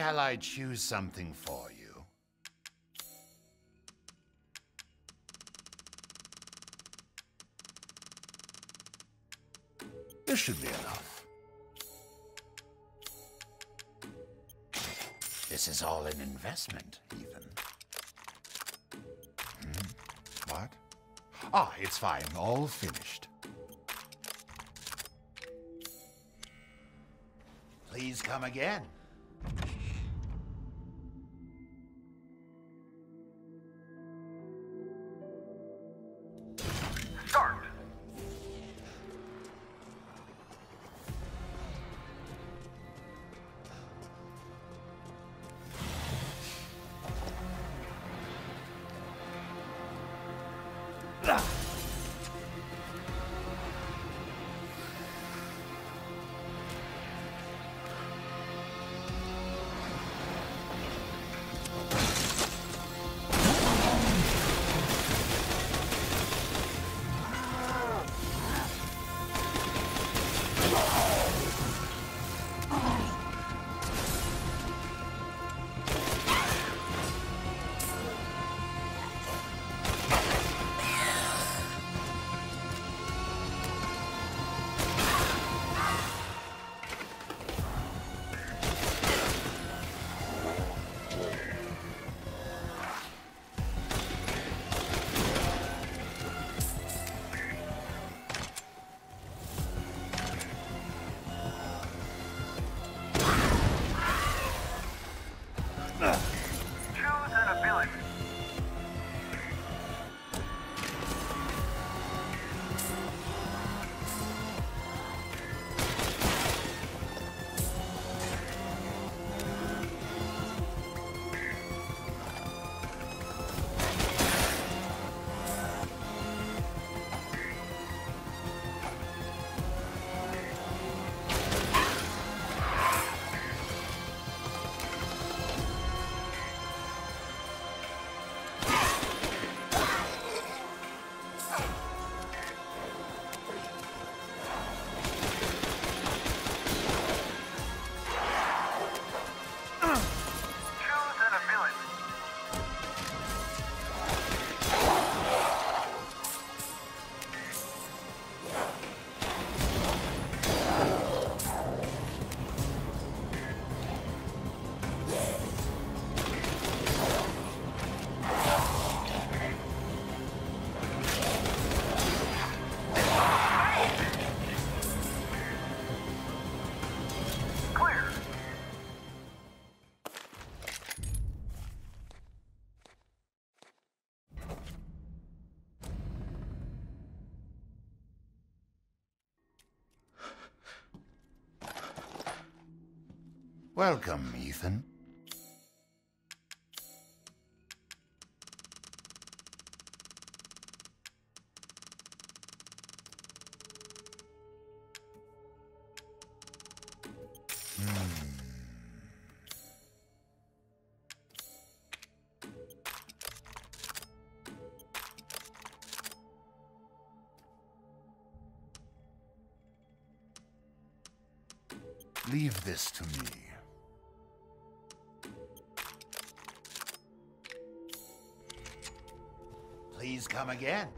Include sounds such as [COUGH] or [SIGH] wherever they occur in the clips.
Shall I choose something for you? This should be enough. This is all an investment, Ethan. Hmm? What? Ah, it's fine. All finished. Please come again. Choose Welcome, Ethan. Hmm. Leave this to me. Please come again.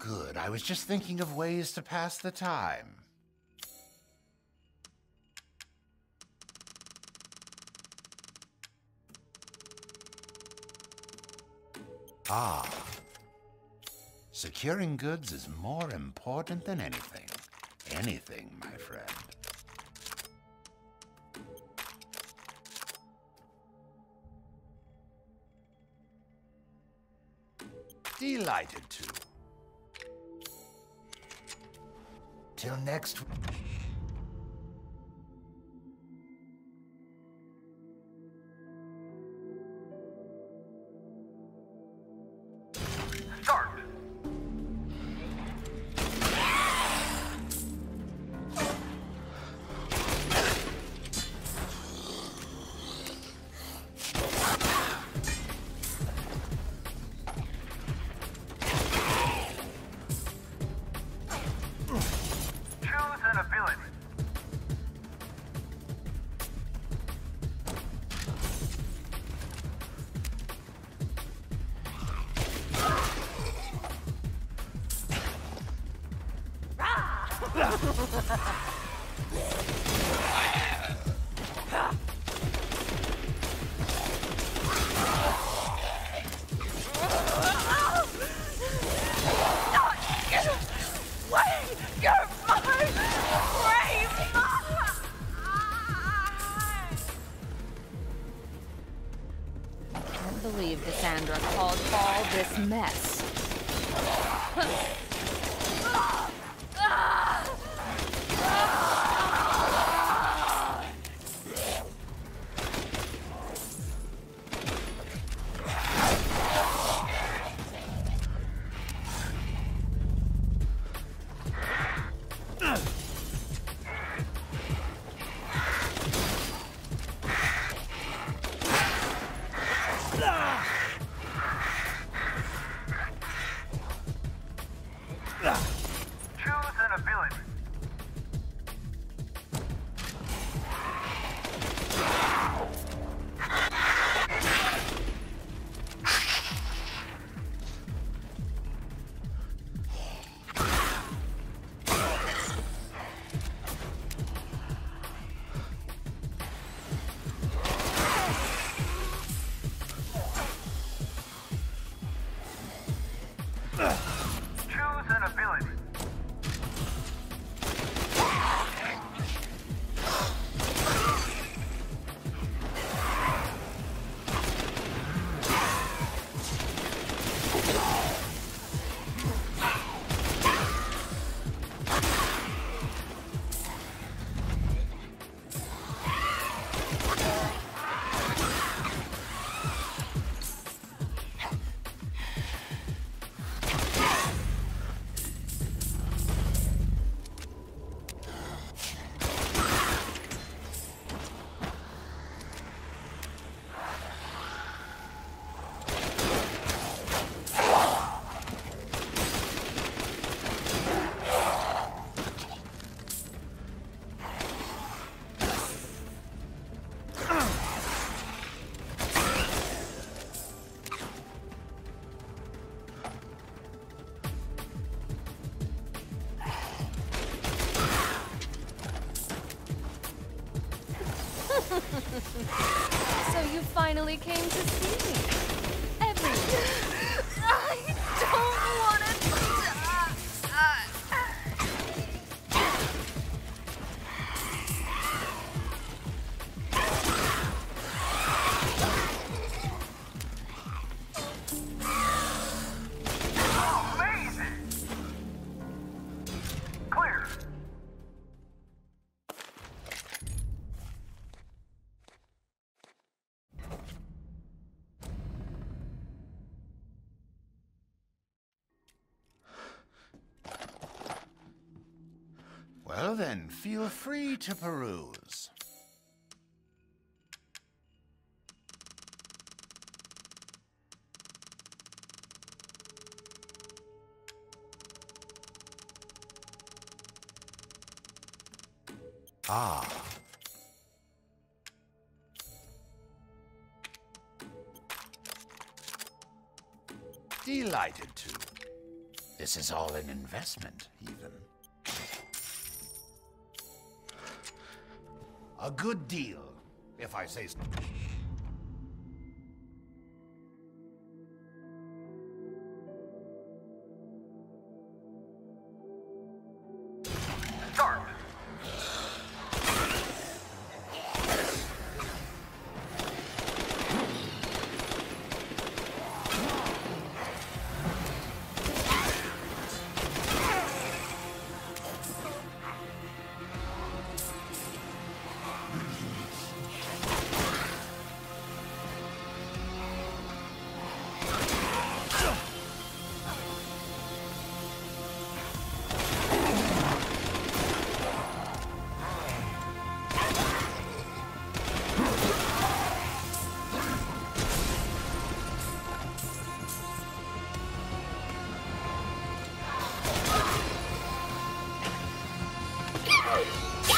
Good. I was just thinking of ways to pass the time. Ah. Securing goods is more important than anything. Anything, my friend. Delighted to. Till next. Start. Choose an ability. Wait! Believe Cassandra called all this mess. [LAUGHS] Choose [LAUGHS] So you finally came to see me. Well then, feel free to peruse. Ah. Delighted to. This is all an investment, Ethan. A good deal, if I say so. Start.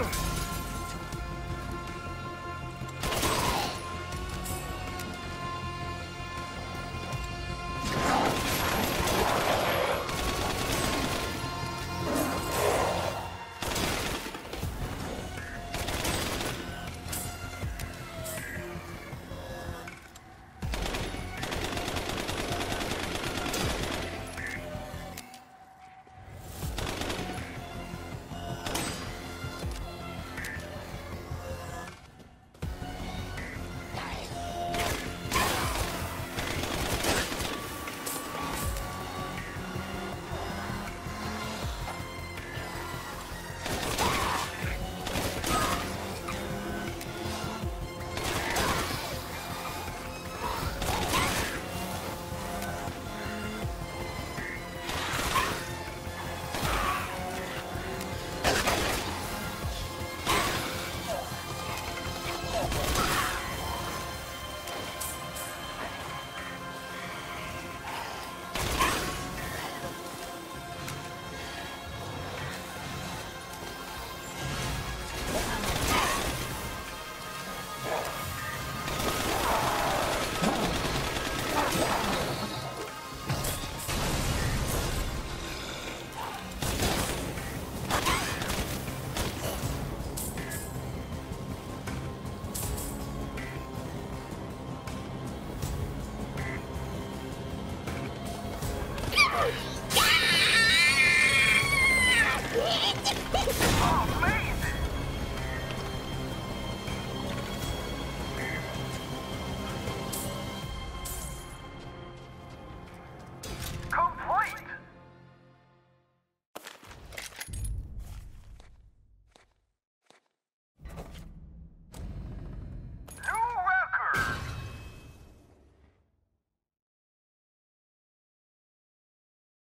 Ugh.